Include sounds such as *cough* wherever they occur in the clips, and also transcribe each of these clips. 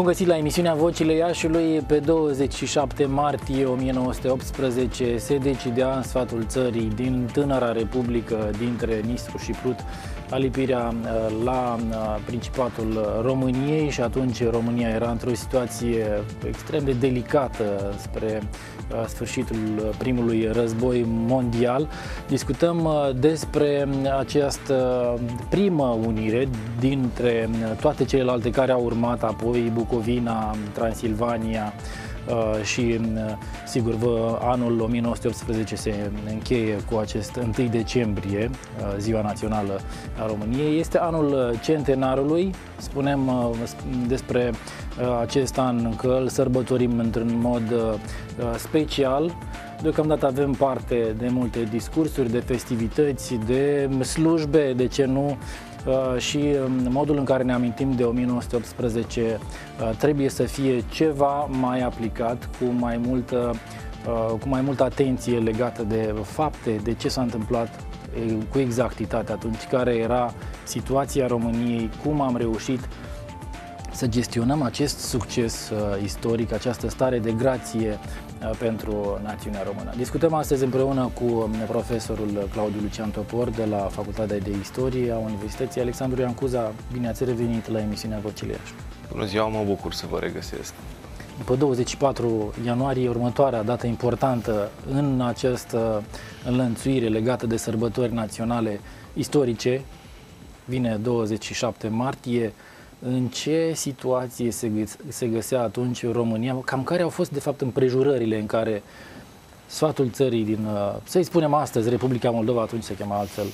Bun găsit la emisiunea Vocile Iașului. Pe 27 martie 1918 se decidea în sfatul țării din tânăra republică dintre Nistru și Prut alipirea uh, la uh, Principatul României și atunci România era într-o situație extrem de delicată spre uh, sfârșitul primului război mondial. Discutăm despre această primă unire dintre toate celelalte care au urmat apoi Bucovina, Transilvania, Uh, și uh, sigur vă, anul 1918 se încheie cu acest 1 decembrie, uh, Ziua Națională a României. Este anul centenarului, spunem despre acest an că îl sărbătorim într-un mod special. Deocamdată avem parte de multe discursuri, de festivități, de slujbe, de ce nu, Uh, și um, modul în care ne amintim de 1918 uh, trebuie să fie ceva mai aplicat, cu mai multă, uh, cu mai multă atenție legată de fapte, de ce s-a întâmplat cu exactitate atunci, care era situația României, cum am reușit să gestionăm acest succes uh, istoric, această stare de grație uh, pentru națiunea română. Discutăm astăzi împreună cu um, profesorul Claudiu Lucian Topor de la Facultatea de Istorie a Universității Alexandru Iancuza. Bine ați revenit la emisiunea Vocile Iași. Bună ziua, mă bucur să vă regăsesc. După 24 ianuarie, următoarea dată importantă în această înlănțuire legată de sărbători naționale istorice, vine 27 martie, în ce situație se, se găsea atunci România, cam care au fost de fapt împrejurările în care sfatul țării din, uh, să-i spunem astăzi, Republica Moldova, atunci se chema altfel,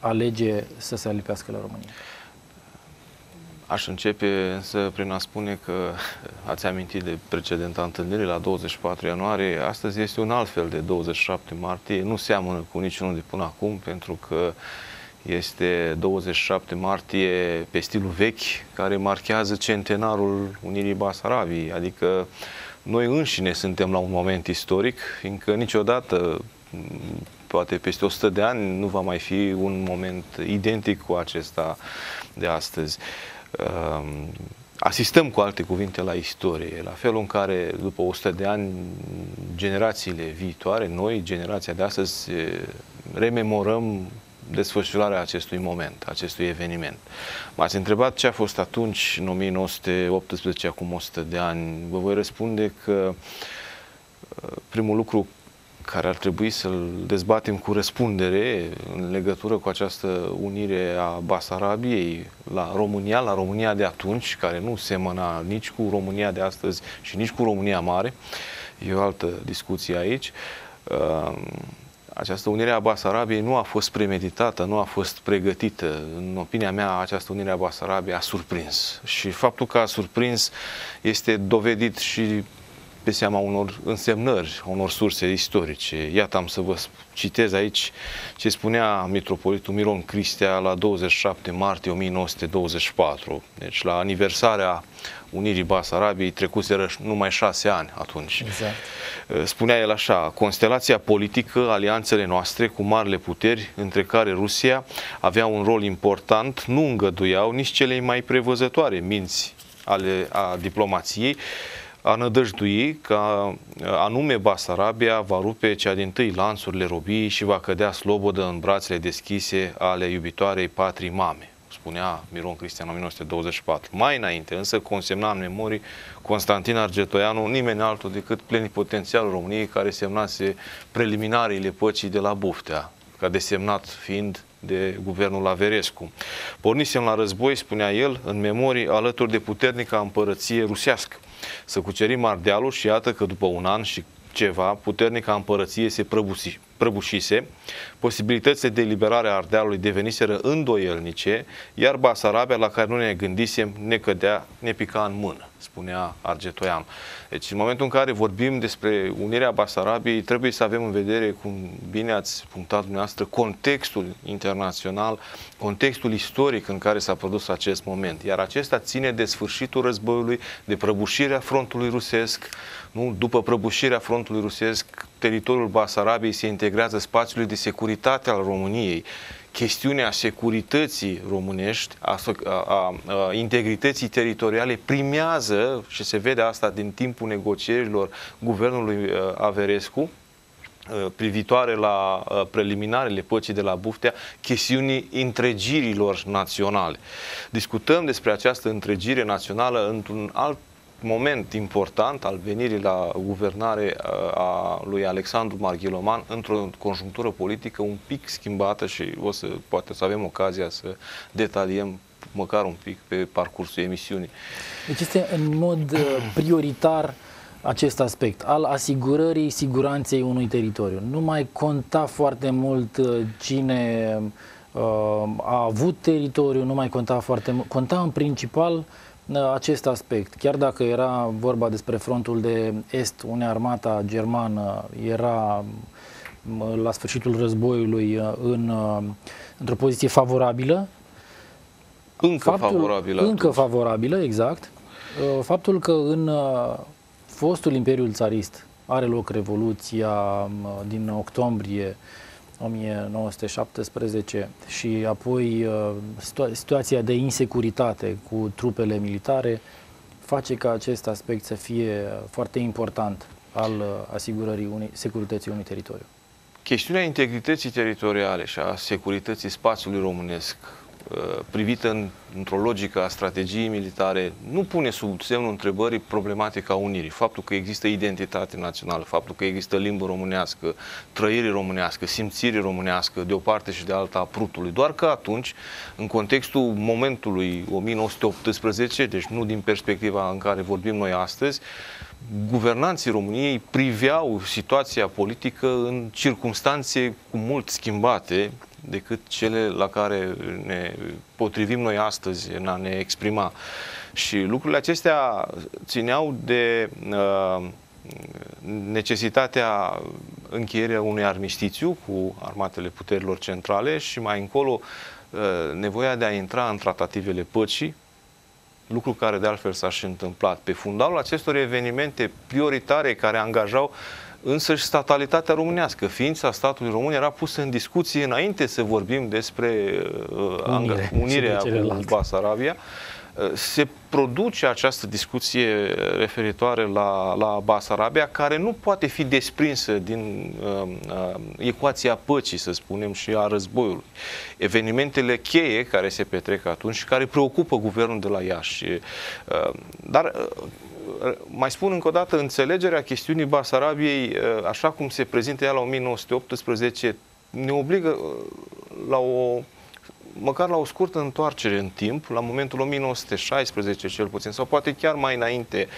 alege să se alipească la România? Aș începe însă prin a spune că *laughs* ați amintit de precedenta întâlnire la 24 ianuarie. Astăzi este un alt fel de 27 martie. Nu seamănă cu niciunul de până acum, pentru că uh, este 27 martie pe stilul vechi, care marchează centenarul Unirii Basarabiei, adică noi înșine suntem la un moment istoric, fiindcă niciodată, poate peste 100 de ani, nu va mai fi un moment identic cu acesta de astăzi. Ehm, asistăm cu alte cuvinte la istorie, la felul în care după 100 de ani generațiile viitoare, noi, generația de astăzi, rememorăm desfășurarea acestui moment, acestui eveniment. M-ați întrebat ce a fost atunci, în 1918, acum 100 de ani. Vă voi răspunde că uh, primul lucru care ar trebui să-l dezbatem cu răspundere în legătură cu această unire a Basarabiei la România, la România de atunci, care nu semăna nici cu România de astăzi și nici cu România Mare. E o altă discuție aici. Uh, această unire a Basarabiei nu a fost premeditată, nu a fost pregătită. În opinia mea, această unire a Basarabiei a surprins. Și faptul că a surprins este dovedit și pe seama unor însemnări, unor surse istorice. Iată, am să vă citez aici ce spunea mitropolitul Miron Cristea la 27 martie 1924, deci la aniversarea Unirii Basarabiei trecuseră numai șase ani atunci. Exact. Spunea el așa, constelația politică, alianțele noastre cu marile puteri, între care Rusia avea un rol important, nu îngăduiau nici cele mai prevăzătoare minți ale a diplomației, a nădăjdui că anume Basarabia va rupe cea din tâi lanțurile robiei și va cădea slobodă în brațele deschise ale iubitoarei patrii mame spunea Miron Cristian în 1924. Mai înainte, însă, consemna în memorii Constantin Argetoianu, nimeni altul decât plenipotențialul României, care semnase preliminariile păcii de la Buftea, ca desemnat fiind de guvernul Averescu. Pornisem la război, spunea el, în memorii alături de puternica împărăție rusească. Să cucerim Ardealul și iată că după un an și ceva, puternica împărăție se prăbuși, prăbușise, posibilitățile de eliberare a Ardealului deveniseră îndoielnice, iar Basarabia, la care nu ne gândisem, ne cădea, ne pica în mână, spunea Argetoian. Deci, în momentul în care vorbim despre unirea Basarabiei, trebuie să avem în vedere, cum bine ați punctat dumneavoastră, contextul internațional, contextul istoric în care s-a produs acest moment. Iar acesta ține de sfârșitul războiului, de prăbușirea frontului rusesc. Nu? După prăbușirea frontului rusesc, teritoriul Basarabiei se integrează spațiului de securitate al României chestiunea securității românești, a, a, a, a integrității teritoriale primează, și se vede asta din timpul negocierilor guvernului uh, Averescu, uh, privitoare la uh, preliminarele păcii de la Buftea, chestiunii întregirilor naționale. Discutăm despre această întregire națională într-un alt moment important al venirii la guvernare a lui Alexandru Marghiloman într-o conjunctură politică un pic schimbată și o să poate să avem ocazia să detaliem măcar un pic pe parcursul emisiunii. Deci este în mod uh, prioritar acest aspect al asigurării siguranței unui teritoriu. Nu mai conta foarte mult uh, cine uh, a avut teritoriu, nu mai conta foarte mult, conta în principal acest aspect. Chiar dacă era vorba despre frontul de est, unde armata germană era la sfârșitul războiului uh, în, uh, într-o poziție favorabilă. Încă faptul, favorabilă. Încă atunci. favorabilă, exact. Uh, faptul că în fostul Imperiul Țarist are loc Revoluția din octombrie 1917 și apoi uh, situația de insecuritate cu trupele militare face ca acest aspect să fie foarte important al uh, asigurării unei, securității unui teritoriu. Chestiunea integrității teritoriale și a securității spațiului românesc Uh, privită în, într-o logică a strategiei militare, nu pune sub semnul întrebării problematica unirii. Faptul că există identitate națională, faptul că există limbă românească, trăire românească, simțire românească de o parte și de alta a prutului. Doar că atunci, în contextul momentului 1918, deci nu din perspectiva în care vorbim noi astăzi, guvernanții României priveau situația politică în circunstanțe cu mult schimbate, decât cele la care ne potrivim noi astăzi în a ne exprima. Și lucrurile acestea țineau de uh, necesitatea încheierea unui armistițiu cu armatele puterilor centrale și mai încolo uh, nevoia de a intra în tratativele păcii, lucru care de altfel s-a și întâmplat. Pe fundalul acestor evenimente prioritare care angajau uh, Însă și statalitatea românească, ființa statului român era pusă în discuție înainte să vorbim despre uh, Unire, unirea cu Basarabia. Uh, se produce această discuție referitoare la, la Basarabia, care nu poate fi desprinsă din uh, uh, ecuația păcii, să spunem, și a războiului. Evenimentele cheie care se petrec atunci și care preocupă guvernul de la Iași. Uh, dar uh, mai spun încă o dată, înțelegerea chestiunii Basarabiei, uh, așa cum se prezintă ea la 1918, ne obligă uh, la o măcar la o scurtă întoarcere în timp, la momentul 1916 cel puțin, sau poate chiar mai înainte,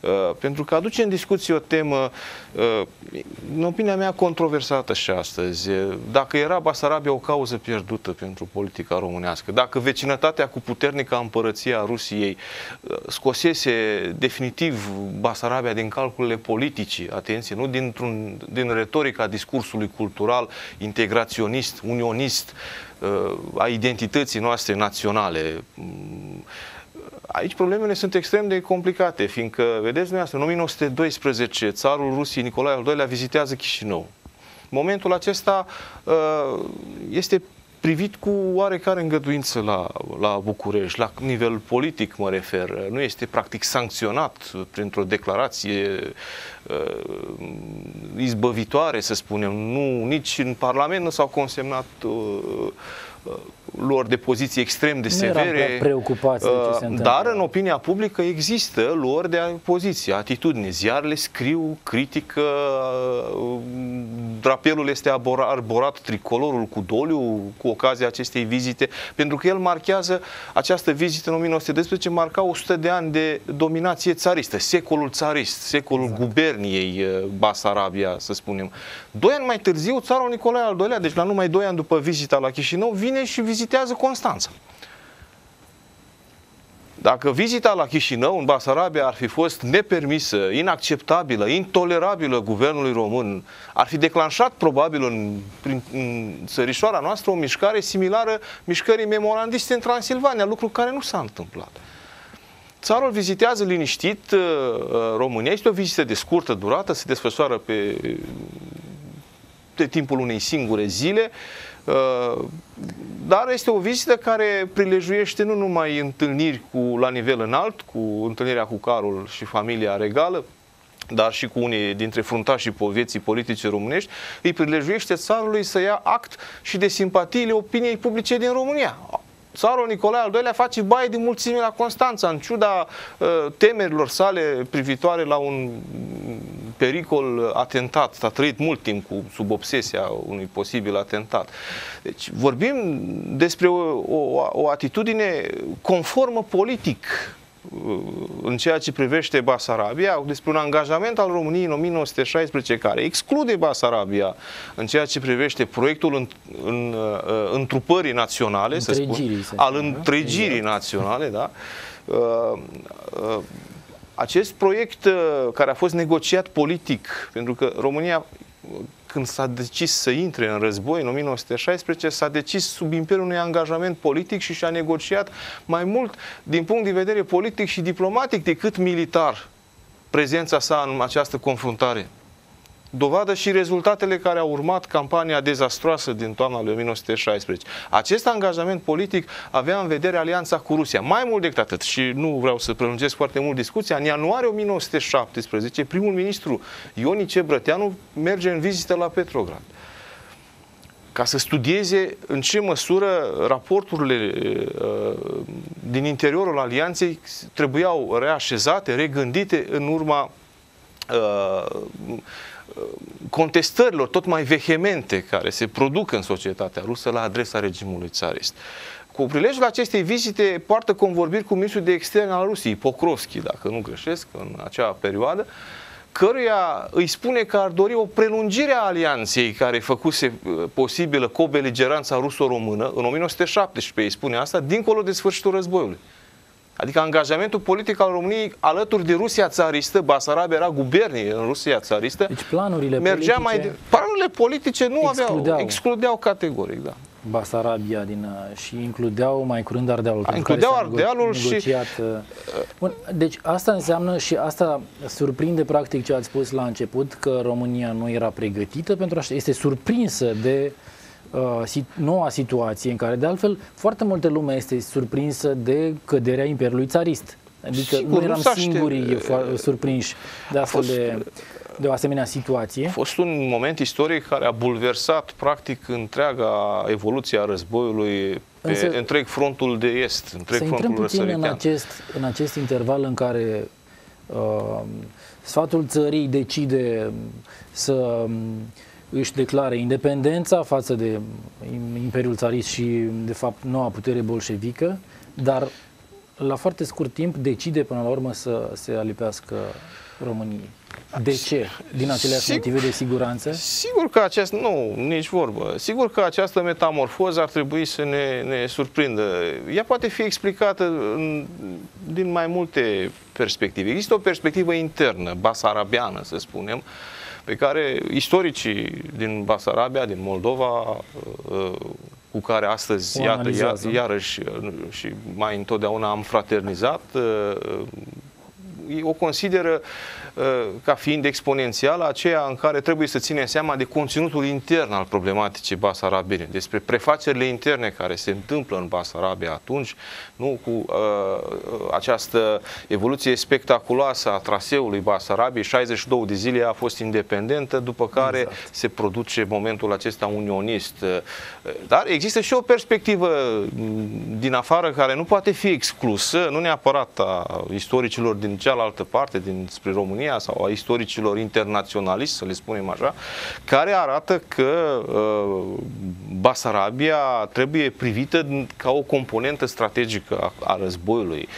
uh, pentru că aduce în discuție o temă, uh, în opinia mea, controversată și astăzi. Dacă era Basarabia o cauză pierdută pentru politica românească, dacă vecinătatea cu puternica împărăție a Rusiei uh, scosese definitiv Basarabia din calculele politicii, atenție, nu dintr-un, din retorica discursului cultural, integraționist, unionist, Uh, a identității noastre naționale. Mm, aici problemele sunt extrem de complicate, fiindcă, vedeți dumneavoastră, în 1912, țarul Rusiei Nicolae al II-lea vizitează Chișinău. Momentul acesta uh, este privit cu oarecare îngăduință la, la București, la nivel politic mă refer. Nu este practic sancționat printr-o declarație uh, izbăvitoare, să spunem. Nu, nici în Parlament nu s-au consemnat uh, uh, luări de poziții extrem de nu severe. preocupați de ce se uh, Dar în opinia publică există luări de poziție, atitudine. Ziarele scriu, critică, uh, drapelul este arborat, tricolorul cu doliu cu ocazia acestei vizite, pentru că el marchează această vizită în 1912, marca 100 de ani de dominație țaristă, secolul țarist, secolul exact. guberniei uh, Basarabia, să spunem. Doi ani mai târziu, țarul Nicolae al II-lea, deci la numai doi ani după vizita la Chișinău, vine și vizitează Constanța. Dacă vizita la Chișinău, în Basarabia, ar fi fost nepermisă, inacceptabilă, intolerabilă guvernului român, ar fi declanșat probabil în, prin, în țărișoara noastră o mișcare similară mișcării memorandiste în Transilvania, lucru care nu s-a întâmplat. Țarul vizitează liniștit uh, uh, România. Este o vizită de scurtă durată, se desfășoară pe de timpul unei singure zile, uh, dar este o vizită care prilejuiește nu numai întâlniri cu, la nivel înalt, cu întâlnirea cu Carol și familia regală, dar și cu unii dintre fruntașii vieții politice românești, îi prilejuiește țarului să ia act și de simpatiile opiniei publice din România. Țarul Nicolae al II-lea face baie de mulțime la Constanța, în ciuda uh, temerilor sale privitoare la un pericol atentat. A trăit mult timp cu, sub obsesia unui posibil atentat. Deci vorbim despre o, o, o atitudine conformă politic în ceea ce privește Basarabia, despre un angajament al României în 1916 care exclude Basarabia în ceea ce privește proiectul în, în, uh, întrupării naționale, să spun, al întregirii da? naționale, da? Uh, uh, acest proiect care a fost negociat politic, pentru că România când s-a decis să intre în război în 1916, s-a decis sub imperiul unui angajament politic și și-a negociat mai mult din punct de vedere politic și diplomatic decât militar prezența sa în această confruntare. Dovadă și rezultatele care au urmat campania dezastroasă din toamna lui 1916. Acest angajament politic avea în vedere alianța cu Rusia. Mai mult decât atât, și nu vreau să prelungesc foarte mult discuția, în ianuarie 1917, primul ministru Ionice Brăteanu merge în vizită la Petrograd ca să studieze în ce măsură raporturile uh, din interiorul alianței trebuiau reașezate, regândite în urma uh, contestărilor tot mai vehemente care se produc în societatea rusă la adresa regimului țarist. Cu prilejul acestei vizite poartă convorbiri cu ministrul de externe al Rusiei, Pokrovski, dacă nu greșesc, în acea perioadă, căruia îi spune că ar dori o prelungire a alianței care făcuse uh, posibilă co-beligeranța ruso-română în 1917, îi spune asta, dincolo de sfârșitul războiului. Adică angajamentul politic al României alături de Rusia țaristă, Basarabia era gubernie în Rusia țaristă, deci planurile mergea politice mai de... Planurile politice nu excludeau. aveau, excludeau categoric, da. Basarabia din, uh, și includeau mai curând Ardealul. A, includeau Ardealul negociat, și... Uh, bun, deci asta înseamnă și asta surprinde practic ce ați spus la început, că România nu era pregătită pentru așa, este surprinsă de uh, noua situație în care, de altfel, foarte multe lume este surprinsă de căderea Imperiului Țarist. Adică Sigur, nu eram nu singurii surprinși de astfel fost, de, de o asemenea situație. A fost un moment istoric care a bulversat practic întreaga evoluție a războiului pe Însă, întreg frontul de est, întreg să frontul puțin în acest, în acest interval în care uh, sfatul țării decide să își declare independența față de Imperiul Țarist și, de fapt, noua putere bolșevică, dar la foarte scurt timp decide până la urmă să se alipească României. De ce? Din aceleași sigur, motive de siguranță? Sigur că acest, nu, nici vorbă. Sigur că această metamorfoză ar trebui să ne, ne surprindă. Ea poate fi explicată în, din mai multe perspective. Există o perspectivă internă, basarabiană, să spunem, uh, pe care istoricii din Basarabia, din Moldova, uh, cu care astăzi, iată, iar, iarăși uh, și mai întotdeauna am fraternizat, uh, o consideră uh, ca fiind exponențială, aceea în care trebuie să ținem seama de conținutul intern al problematicii basarabiene, despre prefacerile interne care se întâmplă în Basarabia atunci, nu cu uh, această evoluție spectaculoasă a traseului Basarabiei, 62 de zile a fost independentă, după care exact. se produce momentul acesta unionist. Dar există și o perspectivă din afară care nu poate fi exclusă, nu neapărat a istoricilor din cea cealaltă parte, din spre România sau a istoricilor internaționaliști, să le spunem așa, care arată că uh, Basarabia trebuie privită ca o componentă strategică a, a războiului.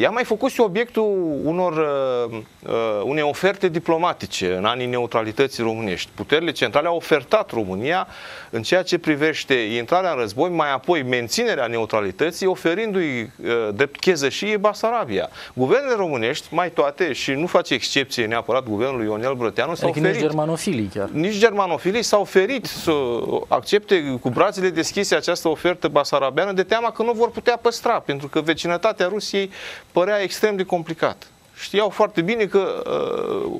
Ea mai făcut și obiectul unor, uh, uh, unei oferte diplomatice în anii neutralității românești. Puterile centrale au ofertat România în ceea ce privește intrarea în război, mai apoi menținerea neutralității, oferindu-i uh, drept chezășie Basarabia. Guvernele românești mai toate și nu face excepție neapărat guvernul Ionel Brăteanu s-au adică nici germanofilii chiar. Nici germanofilii s-au ferit să accepte cu brațele deschise această ofertă basarabeană de teama că nu vor putea păstra, pentru că vecinătatea Rusiei părea extrem de complicat. Știau foarte bine că uh,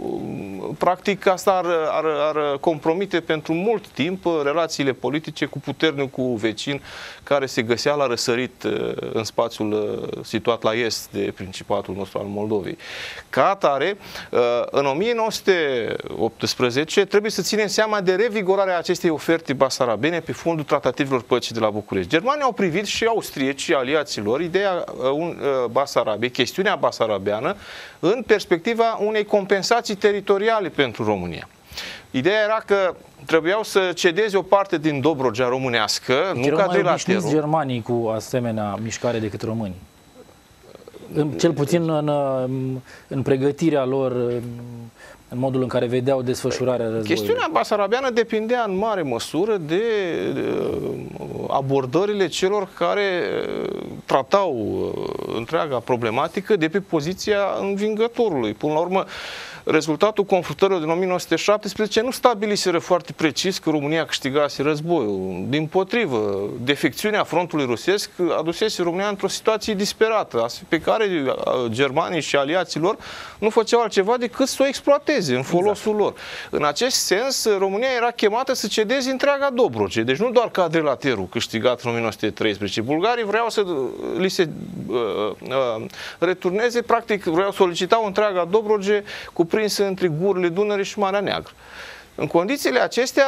practic asta ar, ar, ar compromite pentru mult timp uh, relațiile politice cu puternicul vecin care se găsea la răsărit uh, în spațiul situat la est de Principatul nostru al Moldovei. Ca atare, în 1918 trebuie să ținem seama de revigorarea acestei oferte basarabene pe fondul tratativelor păcii de la București. Germanii au privit și austriecii aliații lor ideea Basarabiei, chestiunea basarabeană, în perspectiva unei compensații teritoriale pentru România. Ideea era că trebuiau să cedeze o parte din Dobrogea românească, deci nu ca de la germanii cu asemenea mișcare decât românii. Cel puțin în, în pregătirea lor în modul în care vedeau desfășurarea războiului. Chestiunea basarabiană depindea în mare măsură de abordările celor care uh, tratau uh, întreaga problematică de pe poziția învingătorului. Până la urmă, rezultatul confruntărilor din 1917 nu stabiliseră foarte precis că România câștigase războiul. Din potrivă, defecțiunea frontului rusesc adusese România într-o situație disperată, pe care uh, germanii și aliații lor nu făceau altceva decât să o exploateze în folosul exact. lor. În acest sens, România era chemată să cedeze întreaga Dobroge, deci nu doar cadrilaterul câștigat în 1913. Bulgarii vreau să li se uh, uh, returneze, practic vreau solicitau întreaga Dobroge cuprinsă între gurile Dunării și Marea Neagră. În condițiile acestea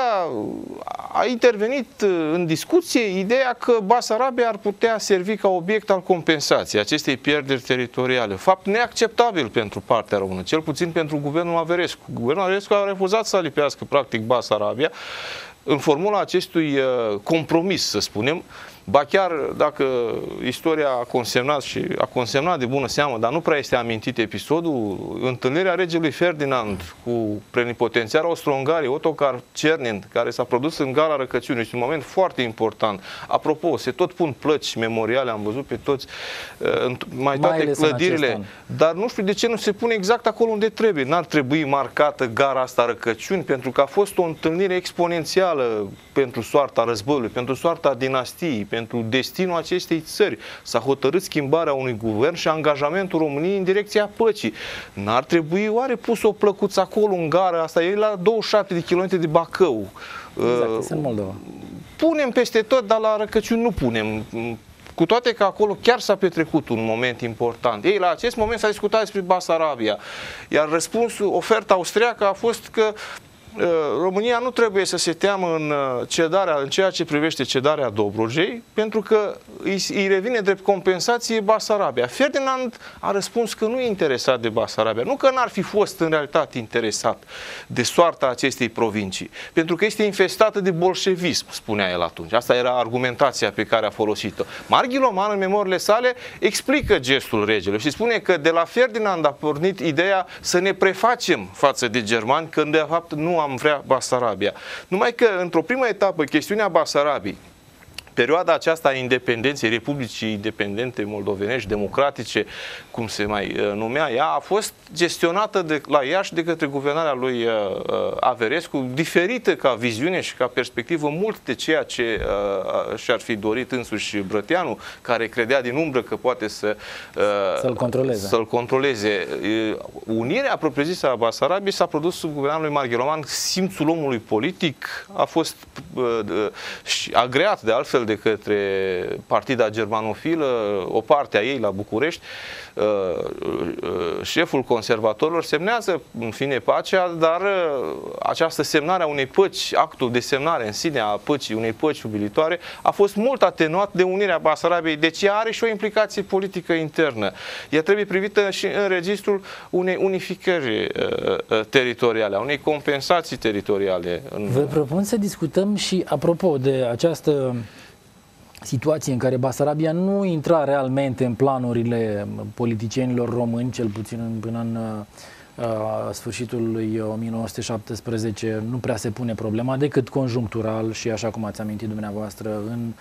a intervenit în discuție ideea că Basarabia ar putea servi ca obiect al compensației acestei pierderi teritoriale. Fapt neacceptabil pentru partea română, cel puțin pentru guvernul Averescu. Guvernul Averescu a refuzat să alipească practic Basarabia în formula acestui uh, compromis, să spunem, Ba chiar dacă istoria a consemnat și a consemnat de bună seamă, dar nu prea este amintit episodul, întâlnirea regelui Ferdinand cu plenipotențiar austro-ungarii Ottokar Cernin, care s-a produs în Gala Răcăciunii, este un moment foarte important. Apropo, se tot pun plăci memoriale, am văzut pe toți, uh, mai toate mai clădirile, dar nu știu de ce nu se pune exact acolo unde trebuie. N-ar trebui marcată gara asta Răcăciuni, pentru că a fost o întâlnire exponențială pentru soarta războiului, pentru soarta dinastiei, pentru destinul acestei țări. S-a hotărât schimbarea unui guvern și angajamentul României în direcția păcii. N-ar trebui oare pus o plăcuță acolo în gara asta? E la 27 de kilometri de Bacău. Exact, uh, Moldova. Punem peste tot, dar la Răcăciuni nu punem. Cu toate că acolo chiar s-a petrecut un moment important. Ei, la acest moment s-a discutat despre Basarabia. Iar răspunsul, oferta austriacă a fost că Uh, România nu trebuie să se teamă în, uh, cedarea, în ceea ce privește cedarea Dobrogei, pentru că îi, îi revine drept compensație Basarabia. Ferdinand a răspuns că nu e interesat de Basarabia. Nu că n-ar fi fost în realitate interesat de soarta acestei provincii, pentru că este infestată de bolșevism, spunea el atunci. Asta era argumentația pe care a folosit-o. Marghi Loman, în memorile sale, explică gestul regelui și spune că de la Ferdinand a pornit ideea să ne prefacem față de germani, când de fapt nu am am vrea Basarabia. Numai că, într-o primă etapă, chestiunea Basarabiei, perioada aceasta a independenței, Republicii Independente Moldovenești, democratice, cum se mai uh, numea ea, a fost gestionată de, la Iași de către guvernarea lui uh, uh, Averescu, diferită ca viziune și ca perspectivă mult de ceea ce și-ar fi dorit însuși Brăteanu, care credea din umbră că poate să, să-l controleze. Să controleze. Unirea propriu-zisă a Basarabiei s-a produs sub guvernarea lui Margheloman, simțul omului politic a fost agreat de altfel de către partida germanofilă, o parte a ei la București, uh, uh, șeful conservatorilor semnează în fine pacea, dar uh, această semnare a unei păci, actul de semnare în sine a păcii, unei păci ubilitoare, a fost mult atenuat de unirea Basarabiei, deci ea are și o implicație politică internă. Ea trebuie privită și în registrul unei unificări teritoriale, a unei compensații teritoriale. Vă propun să discutăm și, apropo de această situație în care Basarabia nu intra realmente în planurile politicienilor români, cel puțin până în uh, sfârșitul lui 1917 nu prea se pune problema decât conjunctural și așa cum ați amintit dumneavoastră în,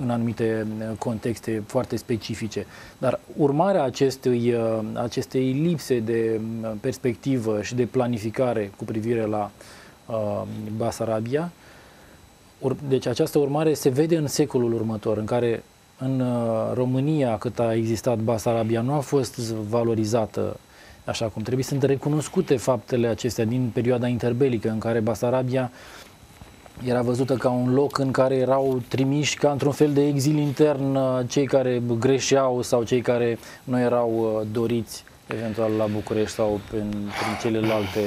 în anumite contexte foarte specifice. Dar urmarea acestui, uh, acestei lipse de perspectivă și de planificare cu privire la uh, Basarabia deci această urmare se vede în secolul următor, în care în uh, România, cât a existat Basarabia, nu a fost valorizată așa cum trebuie. Sunt recunoscute faptele acestea din perioada interbelică în care Basarabia era văzută ca un loc în care erau trimiși ca într-un fel de exil intern uh, cei care greșeau sau cei care nu erau uh, doriți eventual la București sau prin, prin celelalte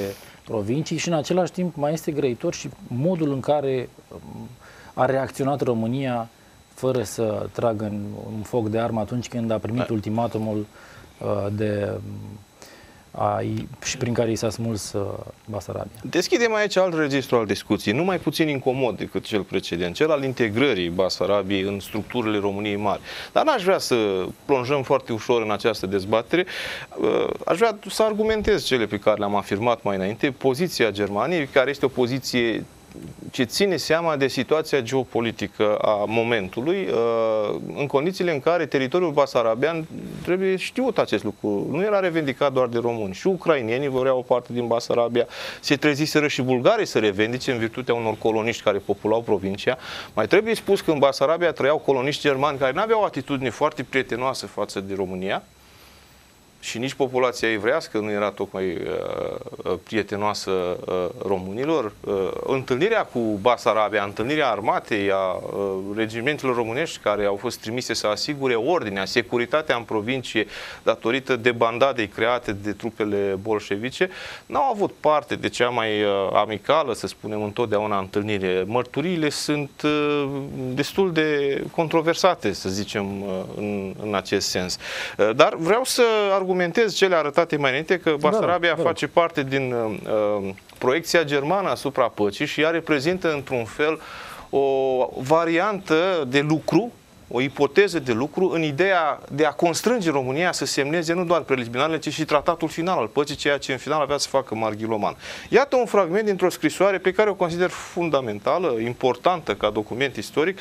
provincii și în același timp mai este grăitor și modul în care um, a reacționat România fără să tragă în un foc de armă atunci când a primit da. ultimatumul uh, de a, și prin care i s-a smuls uh, Basarabia. Deschidem aici alt registru al discuției, nu mai puțin incomod decât cel precedent, cel al integrării Basarabiei în structurile României mari. Dar n-aș vrea să plonjăm foarte ușor în această dezbatere. Uh, aș vrea să argumentez cele pe care le-am afirmat mai înainte. Poziția Germaniei, care este o poziție ce ține seama de situația geopolitică a momentului, uh, în condițiile în care teritoriul basarabian trebuie știut acest lucru. Nu era revendicat doar de români. Și ucrainienii vreau o parte din Basarabia. Se treziseră și bulgarii să revendice în virtutea unor coloniști care populau provincia. Mai trebuie spus că în Basarabia trăiau coloniști germani care nu aveau o atitudine foarte prietenoasă față de România și nici populația evrească nu era tocmai uh, prietenoasă uh, românilor. Uh, întâlnirea cu Basarabia, întâlnirea armatei, a uh, regimentelor românești care au fost trimise să asigure ordinea, securitatea în provincie datorită de bandadei create de trupele bolșevice, n-au avut parte de cea mai uh, amicală, să spunem, întotdeauna întâlnire. Mărturiile sunt uh, destul de controversate, să zicem, uh, în, în acest sens. Uh, dar vreau să argumentez argumentez cele arătate mai înainte că da, Basarabia da, da. face parte din uh, uh, proiecția germană asupra păcii și ea reprezintă într-un fel o variantă de lucru o ipoteză de lucru în ideea de a constrânge România să semneze nu doar preliminarele, ci și tratatul final al păcii, ceea ce în final avea să facă Marghiloman. Iată un fragment dintr-o scrisoare pe care o consider fundamentală, importantă ca document istoric,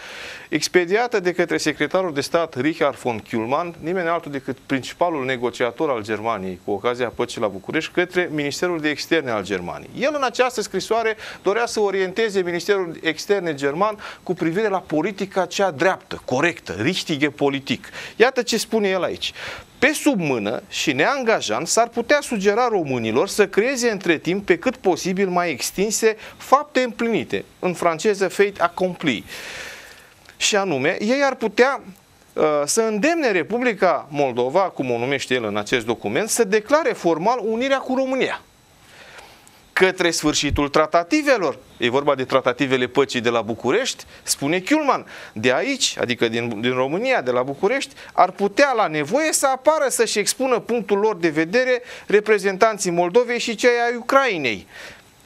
expediată de către secretarul de stat Richard von Kühlmann, nimeni altul decât principalul negociator al Germaniei cu ocazia păcii la București, către Ministerul de Externe al Germaniei. El în această scrisoare dorea să orienteze Ministerul Externe german cu privire la politica cea dreaptă, corect corectă, richtige politic. Iată ce spune el aici. Pe sub mână și neangajant s-ar putea sugera românilor să creeze între timp pe cât posibil mai extinse fapte împlinite, în franceză fate accompli. Și anume, ei ar putea uh, să îndemne Republica Moldova, cum o numește el în acest document, să declare formal unirea cu România către sfârșitul tratativelor. E vorba de tratativele păcii de la București, spune Chiulman. De aici, adică din, din România, de la București, ar putea la nevoie să apară să-și expună punctul lor de vedere reprezentanții Moldovei și cei ai Ucrainei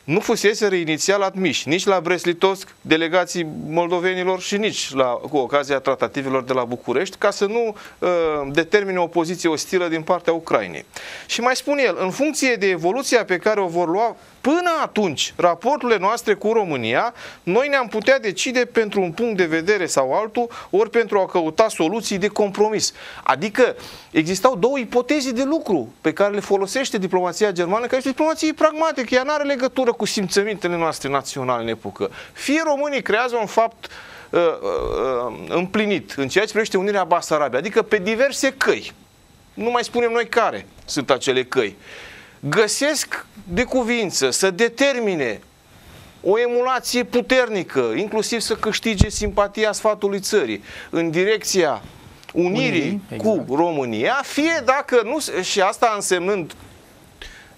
nu fusese inițial admiși nici la Brest-Litovsk delegații moldovenilor și nici la, cu ocazia tratativelor de la București ca să nu uh, determine o poziție ostilă din partea Ucrainei. Și mai spune el, în funcție de evoluția pe care o vor lua Până atunci, raporturile noastre cu România, noi ne-am putea decide pentru un punct de vedere sau altul, ori pentru a căuta soluții de compromis. Adică existau două ipoteze de lucru pe care le folosește diplomația germană, care este diplomație pragmatică, ea nu are legătură cu simțămintele noastre naționale în epocă. Fie românii creează un fapt uh, uh, uh, împlinit în ceea ce privește Unirea Basarabia, adică pe diverse căi. Nu mai spunem noi care sunt acele căi găsesc de cuvință să determine o emulație puternică, inclusiv să câștige simpatia sfatului țării în direcția unirii Unii, exact. cu România, fie dacă nu, și asta însemnând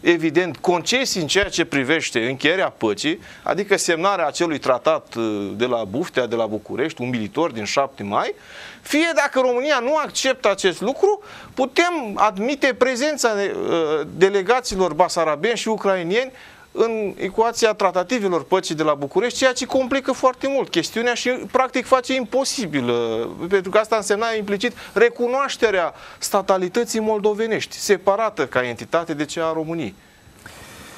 evident, concesii în ceea ce privește încheierea păcii, adică semnarea acelui tratat uh, de la Buftea, de la București, un militor din 7 mai, fie dacă România nu acceptă acest lucru, putem admite prezența uh, delegaților basarabeni și ucrainieni în ecuația tratativelor păcii de la București, ceea ce complică foarte mult chestiunea și practic face imposibil, pentru că asta însemna implicit recunoașterea statalității moldovenești, separată ca entitate de cea a României.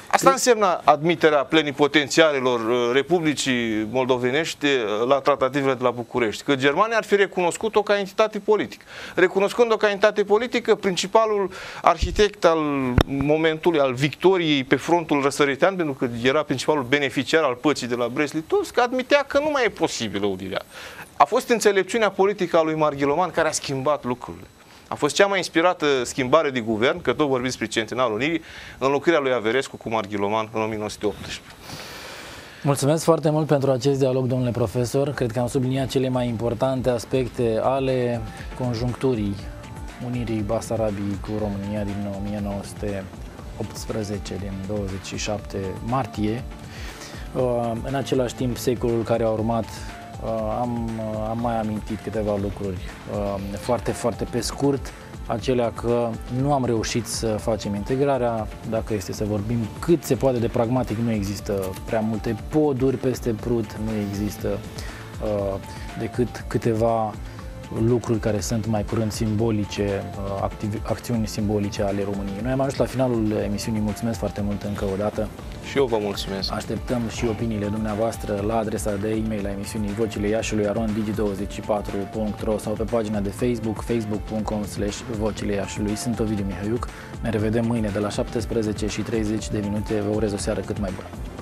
Asta înseamnă admiterea plenipotențiarilor uh, Republicii Moldovenești uh, la tratativele de la București, că Germania ar fi recunoscut-o ca entitate politică. Recunoscând-o ca entitate politică, principalul arhitect al momentului, al victoriei pe frontul răsăritean, pentru că era principalul beneficiar al păcii de la Brest-Litovsk, admitea că nu mai e posibilă unirea. A fost înțelepciunea politică a lui Marghiloman care a schimbat lucrurile. A fost cea mai inspirată schimbare de guvern, că tot vorbiți despre Centenarul Unirii, înlocuirea lui Averescu cu Marghiloman în 1918. Mulțumesc foarte mult pentru acest dialog, domnule profesor. Cred că am subliniat cele mai importante aspecte ale conjuncturii Unirii Basarabii cu România din 1918, din 27 martie. Uh, în același timp, secolul care a urmat, uh, am, uh, am mai amintit câteva lucruri foarte, foarte pe scurt acelea că nu am reușit să facem integrarea, dacă este să vorbim cât se poate de pragmatic, nu există prea multe poduri peste Prut, nu există uh, decât câteva lucruri care sunt mai curând simbolice, uh, activi, acțiuni simbolice ale României. Noi am ajuns la finalul emisiunii, mulțumesc foarte mult încă o dată. Și eu vă mulțumesc. Așteptăm și opiniile dumneavoastră la adresa de e-mail a emisiunii Vocile Iașului arondigi24.ro sau pe pagina de Facebook facebook.com slash Vocile Iașului. Sunt Ovidiu Mihaiuc. Ne revedem mâine de la 17 și 30 de minute. Vă urez o seară cât mai bună.